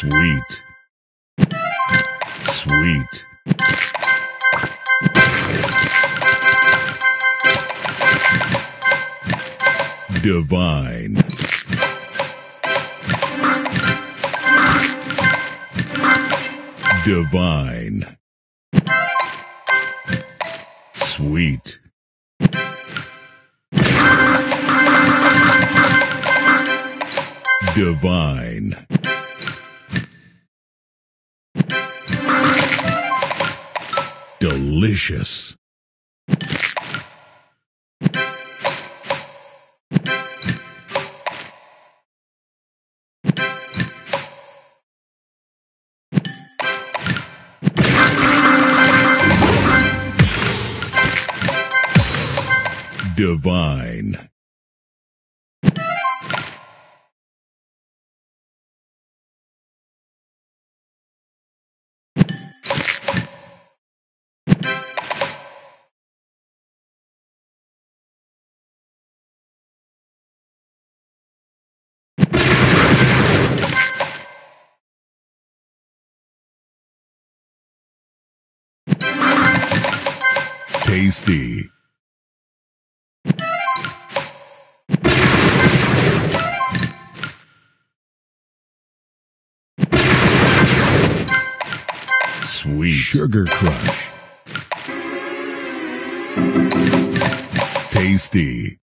Sweet. Sweet. Divine. Divine. Sweet. Divine. Delicious. Divine. Tasty. Sweet. Sugar Crush. Tasty.